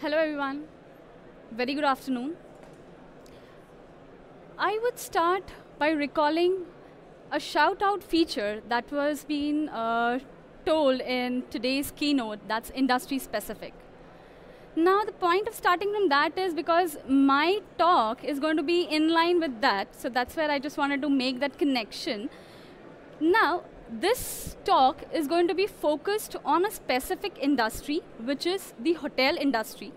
Hello, everyone. Very good afternoon. I would start by recalling a shout out feature that was being uh, told in today's keynote that's industry specific. Now, the point of starting from that is because my talk is going to be in line with that, so that's where I just wanted to make that connection. Now, this talk is going to be focused on a specific industry, which is the hotel industry.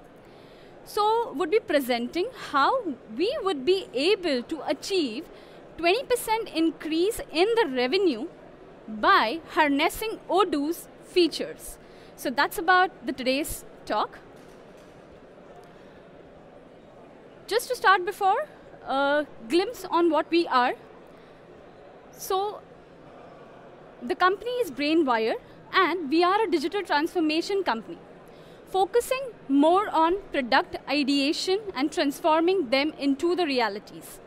So, would be presenting how we would be able to achieve 20% increase in the revenue by harnessing Odoo's features. So that's about the today's talk. Just to start before, a glimpse on what we are. So the company is Brainvire and we are a digital transformation company focusing more on product ideation and transforming them into the realities.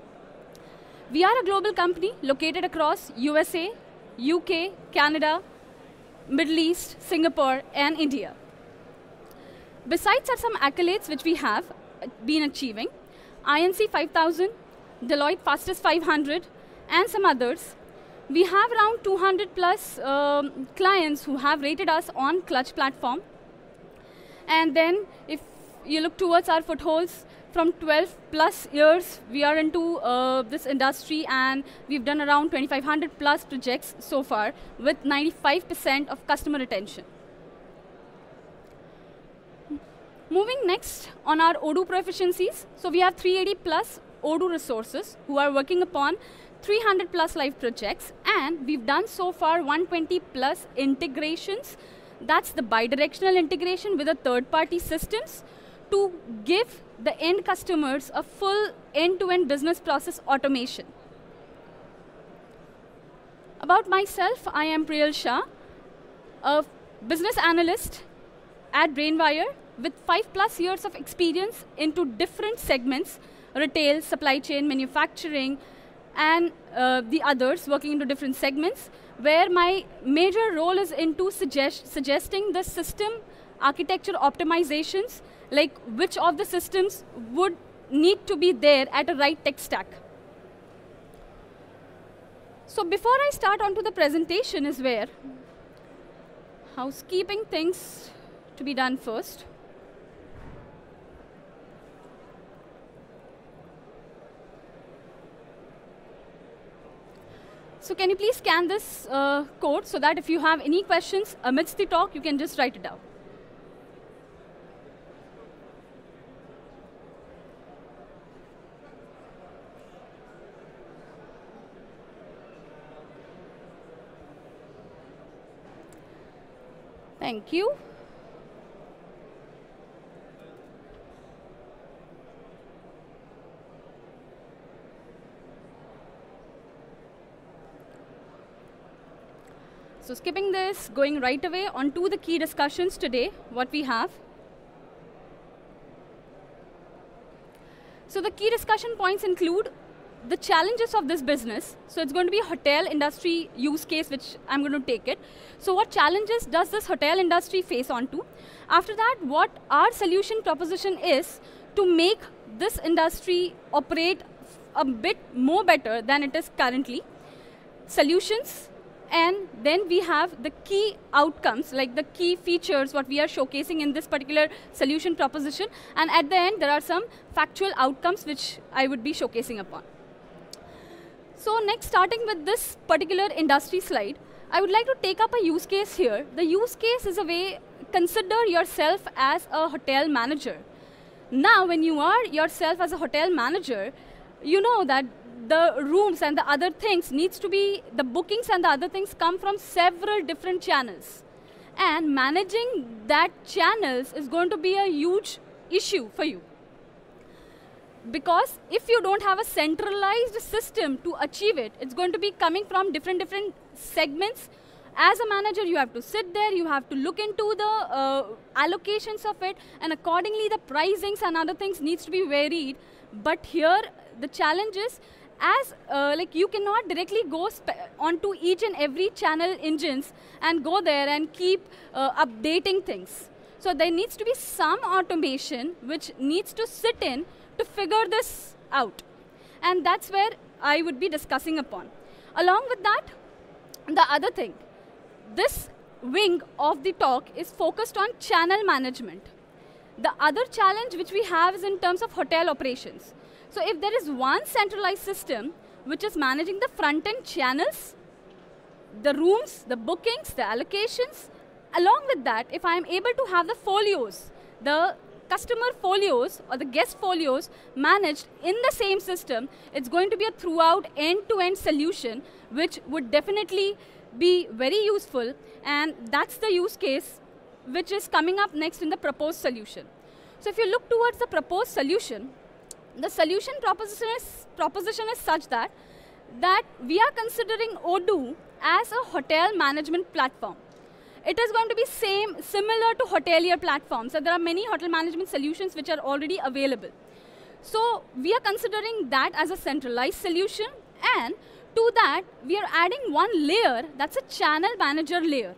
We are a global company located across USA, UK, Canada, Middle East, Singapore, and India. Besides are some accolades which we have been achieving, INC 5000, Deloitte Fastest 500, and some others. We have around 200 plus um, clients who have rated us on Clutch platform. And then if you look towards our footholds, from 12 plus years, we are into uh, this industry and we've done around 2,500 plus projects so far with 95% of customer retention. Moving next on our Odoo proficiencies. So we have 380 plus Odoo resources who are working upon 300 plus live projects and we've done so far 120 plus integrations. That's the bidirectional integration with the third party systems to give the end customers a full end-to-end business process automation. About myself, I am Priyal Shah, a business analyst at Brainvire with five plus years of experience into different segments, retail, supply chain, manufacturing, and uh, the others working into different segments, where my major role is into suggest suggesting the system architecture optimizations like which of the systems would need to be there at a right tech stack. So before I start onto the presentation is where housekeeping things to be done first. So can you please scan this uh, code so that if you have any questions amidst the talk, you can just write it down. Thank you. So skipping this, going right away onto the key discussions today, what we have. So the key discussion points include the challenges of this business. So it's going to be hotel industry use case, which I'm going to take it. So what challenges does this hotel industry face onto? After that, what our solution proposition is to make this industry operate a bit more better than it is currently. Solutions, and then we have the key outcomes, like the key features, what we are showcasing in this particular solution proposition. And at the end, there are some factual outcomes which I would be showcasing upon. So next, starting with this particular industry slide, I would like to take up a use case here. The use case is a way, consider yourself as a hotel manager. Now, when you are yourself as a hotel manager, you know that the rooms and the other things needs to be, the bookings and the other things come from several different channels. And managing that channels is going to be a huge issue for you. Because if you don't have a centralized system to achieve it, it's going to be coming from different, different segments. As a manager, you have to sit there, you have to look into the uh, allocations of it, and accordingly the pricings and other things needs to be varied. But here, the challenge is as uh, like you cannot directly go onto each and every channel engines and go there and keep uh, updating things. So there needs to be some automation which needs to sit in to figure this out. And that's where I would be discussing upon. Along with that, the other thing, this wing of the talk is focused on channel management. The other challenge which we have is in terms of hotel operations. So if there is one centralized system which is managing the front-end channels, the rooms, the bookings, the allocations, along with that, if I am able to have the folios, the customer folios or the guest folios managed in the same system, it's going to be a throughout end-to-end -end solution, which would definitely be very useful. And that's the use case which is coming up next in the proposed solution. So if you look towards the proposed solution, the solution proposition is, proposition is such that, that we are considering Odoo as a hotel management platform it is going to be same, similar to hotelier platforms. So there are many hotel management solutions which are already available. So we are considering that as a centralized solution and to that we are adding one layer that's a channel manager layer.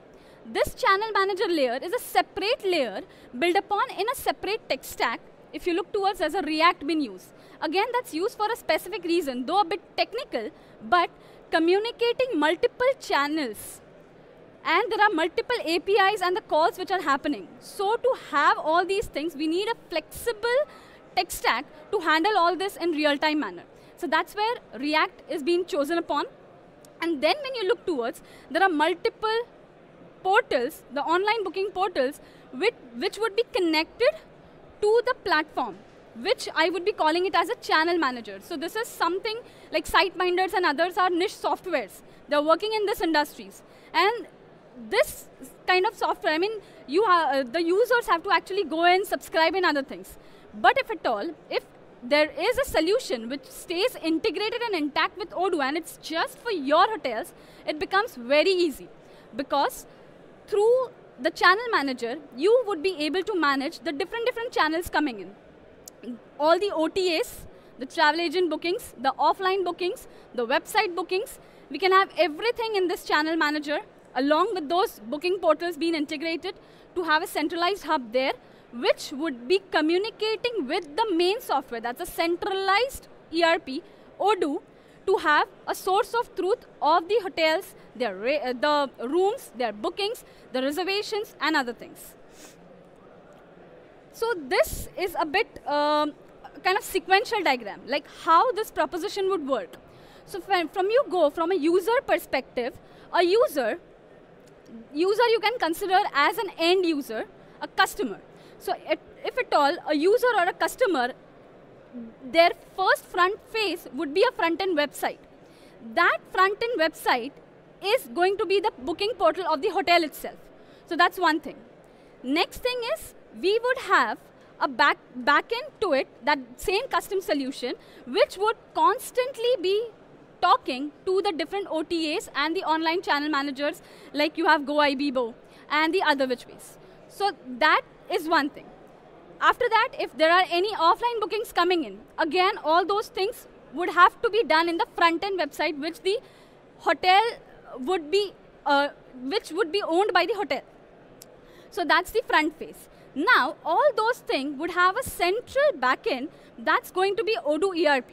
This channel manager layer is a separate layer built upon in a separate tech stack if you look towards as a React being used. Again, that's used for a specific reason, though a bit technical, but communicating multiple channels and there are multiple APIs and the calls which are happening. So to have all these things, we need a flexible tech stack to handle all this in real-time manner. So that's where React is being chosen upon. And then when you look towards, there are multiple portals, the online booking portals, which, which would be connected to the platform which I would be calling it as a channel manager. So this is something like SiteMinders and others are niche softwares. They're working in this industries. And this kind of software, I mean, you uh, the users have to actually go and subscribe in other things. But if at all, if there is a solution which stays integrated and intact with Odoo and it's just for your hotels, it becomes very easy. Because through the channel manager, you would be able to manage the different different channels coming in. All the OTAs, the travel agent bookings, the offline bookings, the website bookings, we can have everything in this channel manager along with those booking portals being integrated to have a centralized hub there, which would be communicating with the main software. That's a centralized ERP, Odoo, to have a source of truth of the hotels, their uh, the rooms, their bookings, the reservations, and other things. So this is a bit um, kind of sequential diagram, like how this proposition would work. So from you go, from a user perspective, a user user you can consider as an end user, a customer. So it, if at all, a user or a customer, their first front face would be a front-end website. That front-end website is going to be the booking portal of the hotel itself. So that's one thing. Next thing is, we would have a back, back end to it, that same custom solution, which would constantly be talking to the different OTAs and the online channel managers like you have GoIbibo and the other which ways. So that is one thing. After that, if there are any offline bookings coming in, again, all those things would have to be done in the front-end website which the hotel would be, uh, which would be owned by the hotel. So that's the front face. Now, all those things would have a central backend that's going to be Odoo ERP.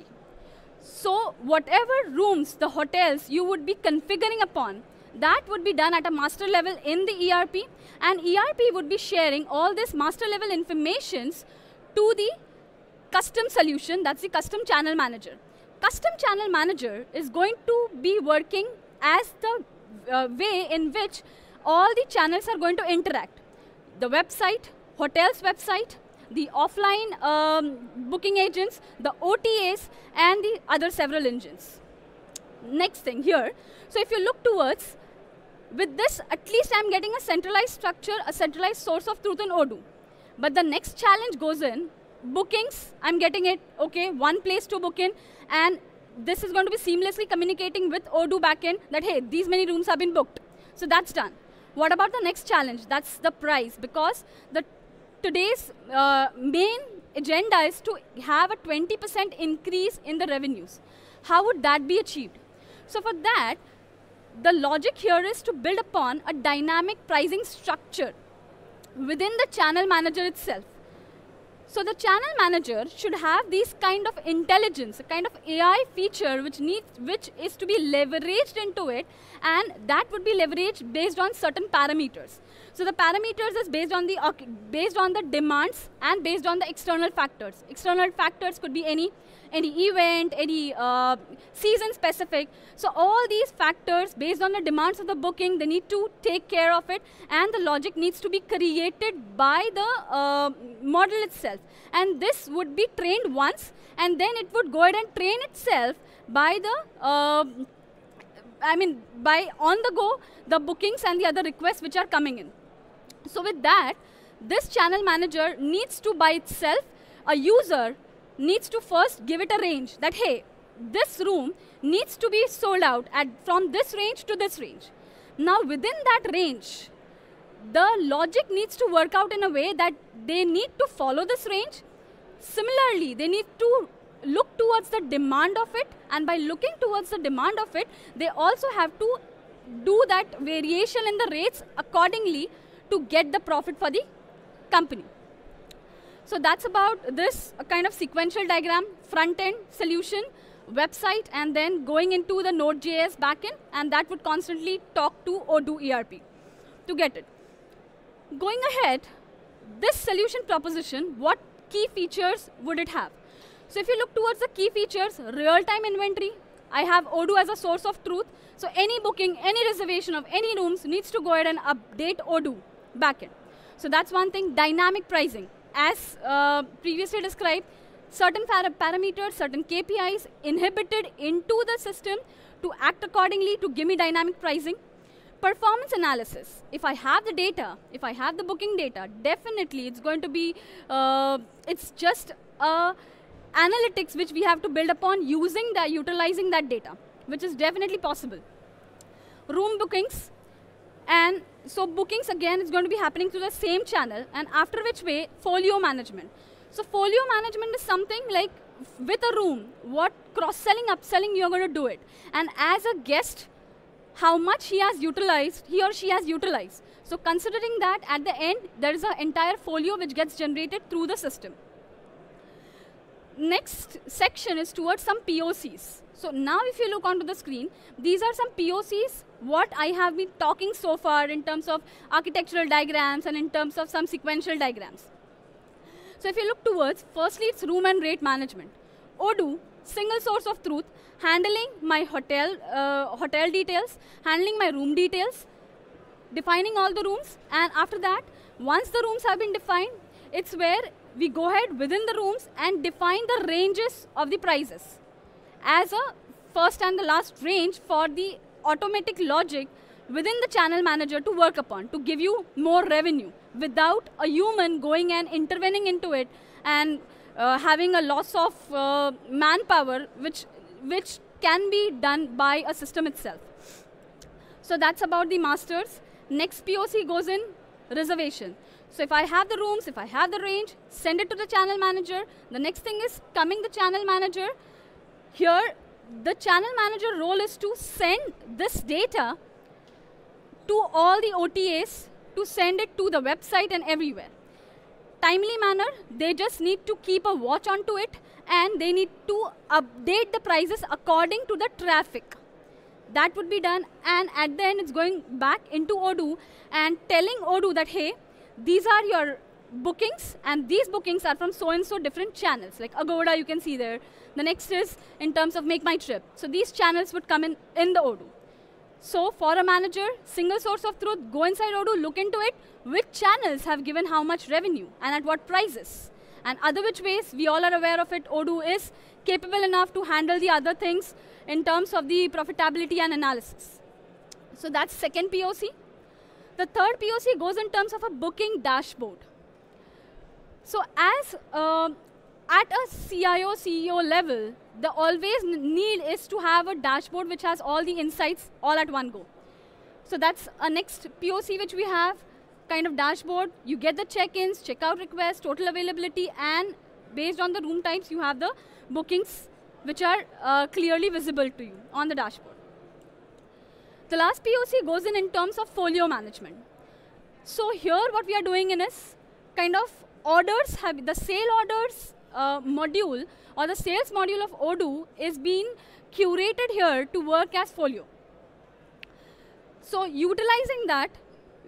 So whatever rooms, the hotels you would be configuring upon, that would be done at a master level in the ERP and ERP would be sharing all this master level informations to the custom solution, that's the custom channel manager. Custom channel manager is going to be working as the uh, way in which all the channels are going to interact. The website, hotel's website, the offline um, booking agents, the OTAs, and the other several engines. Next thing here, so if you look towards, with this, at least I'm getting a centralized structure, a centralized source of truth in Odoo. But the next challenge goes in, bookings, I'm getting it, okay, one place to book in, and this is going to be seamlessly communicating with Odoo backend that, hey, these many rooms have been booked. So that's done. What about the next challenge? That's the price, because the today's uh, main agenda is to have a 20% increase in the revenues. How would that be achieved? So for that, the logic here is to build upon a dynamic pricing structure. within the channel manager itself. So the channel manager should have these kind of intelligence, a kind of AI feature which needs, which is to be leveraged into it, and that would be leveraged based on certain parameters. So the parameters is based on the based on the demands and based on the external factors. External factors could be any any event, any uh, season specific. So all these factors based on the demands of the booking, they need to take care of it and the logic needs to be created by the uh, model itself. And this would be trained once and then it would go ahead and train itself by the uh, I mean, by on the go, the bookings and the other requests which are coming in. So with that, this channel manager needs to by itself, a user needs to first give it a range that, hey, this room needs to be sold out at, from this range to this range. Now, within that range, the logic needs to work out in a way that they need to follow this range. Similarly, they need to look towards the demand of it, and by looking towards the demand of it, they also have to do that variation in the rates accordingly to get the profit for the company. So that's about this kind of sequential diagram, front end, solution, website, and then going into the Node.js backend, and that would constantly talk to Odoo ERP to get it. Going ahead, this solution proposition, what key features would it have? So if you look towards the key features, real-time inventory, I have Odoo as a source of truth. So any booking, any reservation of any rooms needs to go ahead and update Odoo backend. So that's one thing, dynamic pricing as uh, previously described, certain parameters, certain KPIs inhibited into the system to act accordingly to give me dynamic pricing. Performance analysis. If I have the data, if I have the booking data, definitely it's going to be, uh, it's just a analytics which we have to build upon using that, utilizing that data, which is definitely possible. Room bookings, and so bookings again is going to be happening through the same channel and after which way folio management. So folio management is something like with a room, what cross-selling, upselling you're going to do it. And as a guest, how much he has utilized, he or she has utilized. So considering that at the end, there is an entire folio which gets generated through the system. Next section is towards some POCs. So now if you look onto the screen, these are some POCs, what I have been talking so far in terms of architectural diagrams and in terms of some sequential diagrams. So if you look towards, firstly it's room and rate management. Odoo, single source of truth, handling my hotel, uh, hotel details, handling my room details, defining all the rooms, and after that, once the rooms have been defined, it's where we go ahead within the rooms and define the ranges of the prices. As a first and the last range for the automatic logic within the channel manager to work upon to give you more revenue without a human going and intervening into it and uh, having a loss of uh, manpower which which can be done by a system itself. So that's about the masters. Next poc goes in reservation so if I have the rooms, if I have the range, send it to the channel manager. The next thing is coming the channel manager. Here, the channel manager role is to send this data to all the OTAs to send it to the website and everywhere. Timely manner, they just need to keep a watch onto it and they need to update the prices according to the traffic. That would be done and at the end it's going back into Odoo and telling Odoo that hey, these are your bookings and these bookings are from so and so different channels. Like agoda you can see there. The next is in terms of make my trip. So these channels would come in in the odoo. So for a manager single source of truth go inside odoo look into it which channels have given how much revenue and at what prices. And other which ways we all are aware of it odoo is capable enough to handle the other things in terms of the profitability and analysis. So that's second poc the third POC goes in terms of a booking dashboard. So as uh, at a CIO, CEO level, the always need is to have a dashboard which has all the insights all at one go. So that's a next POC which we have, kind of dashboard. You get the check-ins, check-out requests, total availability, and based on the room types, you have the bookings which are uh, clearly visible to you on the dashboard. The last POC goes in in terms of folio management. So here what we are doing in is kind of orders have the sale orders uh, module or the sales module of Odoo is being curated here to work as folio. So utilizing that,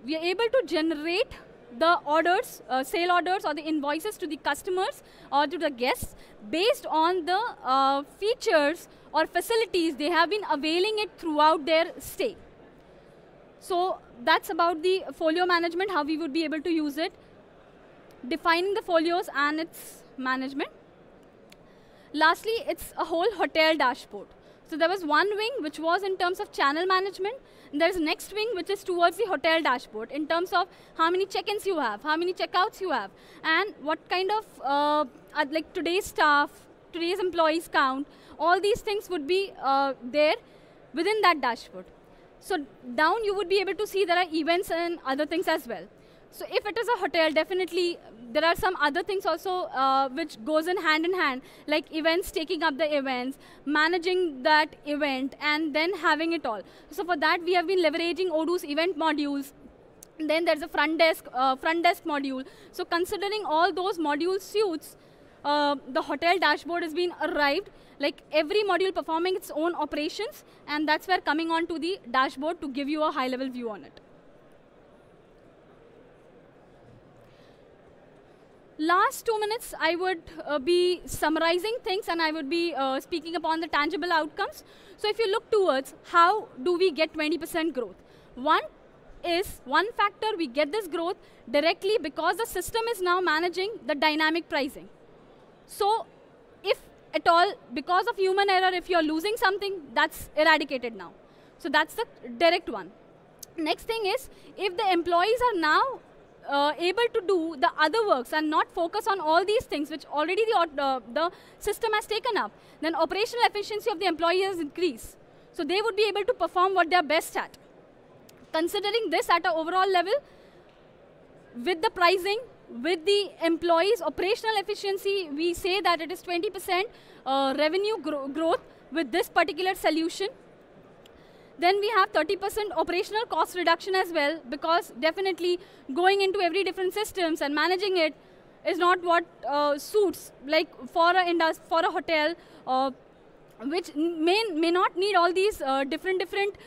we are able to generate the orders, uh, sale orders or the invoices to the customers or to the guests based on the uh, features or facilities they have been availing it throughout their stay. So that's about the folio management, how we would be able to use it, defining the folios and its management. Lastly, it's a whole hotel dashboard. So there was one wing which was in terms of channel management. There's next wing which is towards the hotel dashboard in terms of how many check-ins you have, how many checkouts you have, and what kind of uh, like today's staff, today's employees count. All these things would be uh, there within that dashboard. So down you would be able to see there are events and other things as well. So if it is a hotel, definitely there are some other things also uh, which goes in hand in hand, like events, taking up the events, managing that event, and then having it all. So for that, we have been leveraging Odoo's event modules. Then there's a front desk, uh, front desk module. So considering all those module suits, uh, the hotel dashboard has been arrived, like every module performing its own operations, and that's where coming on to the dashboard to give you a high-level view on it. last two minutes, I would uh, be summarizing things and I would be uh, speaking upon the tangible outcomes. So if you look towards how do we get 20% growth? One is, one factor, we get this growth directly because the system is now managing the dynamic pricing. So if at all, because of human error, if you're losing something, that's eradicated now. So that's the direct one. Next thing is, if the employees are now uh, able to do the other works and not focus on all these things which already the, uh, the system has taken up, then operational efficiency of the employees increase. So they would be able to perform what they're best at. Considering this at an overall level, with the pricing, with the employees' operational efficiency, we say that it is 20% uh, revenue gro growth with this particular solution. Then we have 30% operational cost reduction as well because definitely going into every different systems and managing it is not what uh, suits like for a for a hotel uh, which may may not need all these uh, different different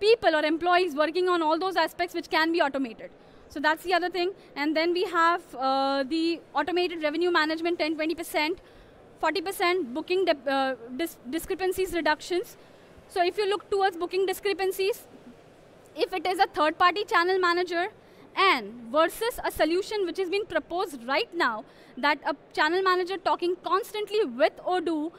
people or employees working on all those aspects which can be automated. So that's the other thing. And then we have uh, the automated revenue management 10 20%, 40% booking uh, dis discrepancies reductions. So if you look towards booking discrepancies, if it is a third-party channel manager and versus a solution which is being proposed right now, that a channel manager talking constantly with Odoo,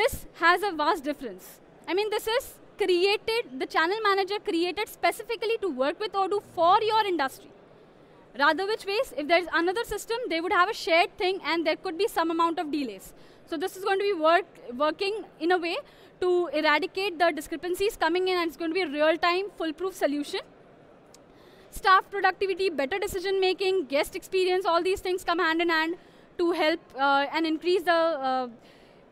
this has a vast difference. I mean, this is created, the channel manager created specifically to work with Odoo for your industry. Rather which ways, if there is another system, they would have a shared thing and there could be some amount of delays. So this is going to be work, working in a way to eradicate the discrepancies coming in and it's going to be a real-time, foolproof solution. Staff productivity, better decision making, guest experience, all these things come hand in hand to help uh, and increase the uh,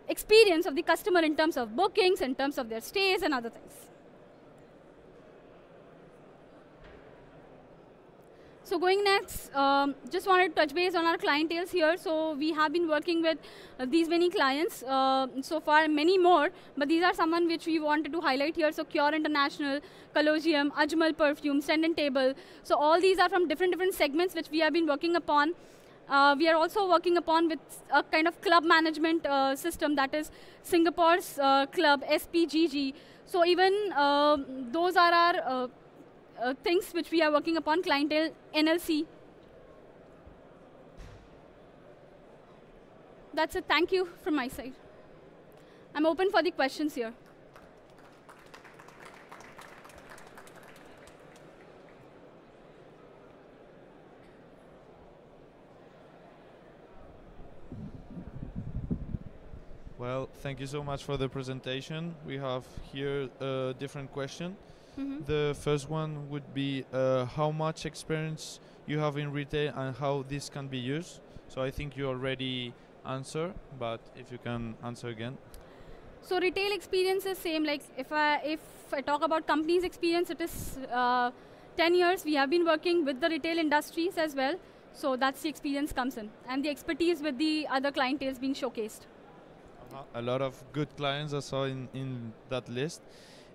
experience of the customer in terms of bookings, in terms of their stays and other things. So going next, um, just wanted to touch base on our clientele here. So we have been working with uh, these many clients uh, so far, many more, but these are someone which we wanted to highlight here. So Cure International, Colosseum, Ajmal Perfume, Stand and Table. So all these are from different different segments which we have been working upon. Uh, we are also working upon with a kind of club management uh, system that is Singapore's uh, club, SPGG. So even uh, those are our uh, things which we are working upon, clientele, NLC. That's a thank you from my side. I'm open for the questions here. Well, thank you so much for the presentation. We have here a different question. Mm-hmm. The first one would be uh, how much experience you have in retail and how this can be used. So I think you already answer, but if you can answer again. So retail experience is same. Like if I if I talk about company's experience, it is uh, 10 years, we have been working with the retail industries as well. So that's the experience comes in. And the expertise with the other clientele is being showcased. A lot of good clients I saw in, in that list.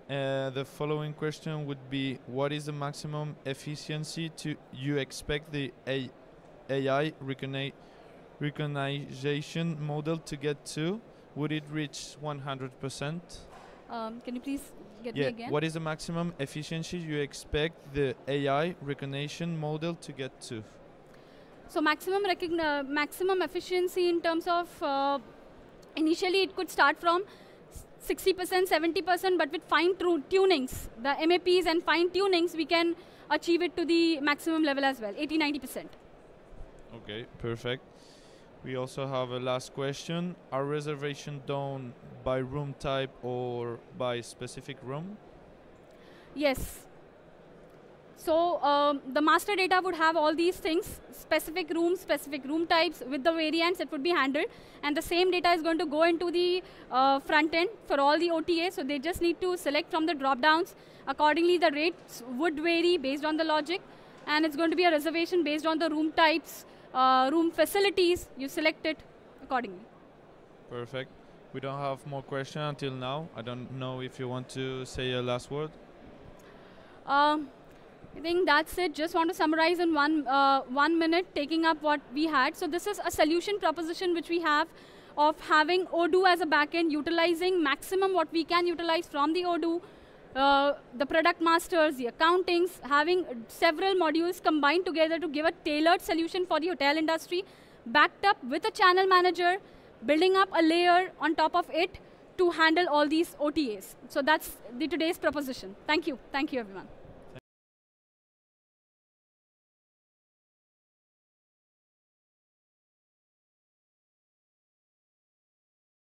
Uh, the following question would be, what is the maximum efficiency to you expect the A AI recogni recognition model to get to? Would it reach 100%? Um, can you please get yeah. me again? What is the maximum efficiency you expect the AI recognition model to get to? So maximum maximum efficiency in terms of uh, initially it could start from 60%, 70%, but with fine tunings, the MAPs and fine tunings, we can achieve it to the maximum level as well, 80, 90%. Okay, perfect. We also have a last question. Are reservation done by room type or by specific room? Yes. So um, the master data would have all these things, specific rooms, specific room types with the variants that would be handled. And the same data is going to go into the uh, front end for all the OTA. So they just need to select from the drop downs. Accordingly, the rates would vary based on the logic. And it's going to be a reservation based on the room types, uh, room facilities. You select it accordingly. Perfect. We don't have more questions until now. I don't know if you want to say a last word. Um, I think that's it. Just want to summarize in one, uh, one minute, taking up what we had. So this is a solution proposition which we have of having Odoo as a backend, utilizing maximum what we can utilize from the Odoo, uh, the product masters, the accountings, having several modules combined together to give a tailored solution for the hotel industry, backed up with a channel manager, building up a layer on top of it to handle all these OTAs. So that's the today's proposition. Thank you. Thank you, everyone.